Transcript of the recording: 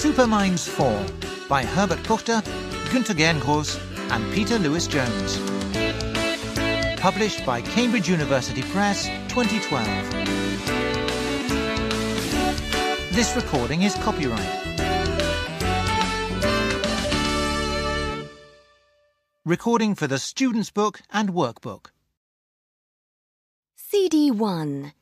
Superminds 4 by Herbert Puchta, Günter Gerngross and Peter Lewis Jones. Published by Cambridge University Press 2012. This recording is copyright. Recording for the Student's Book and Workbook. CD 1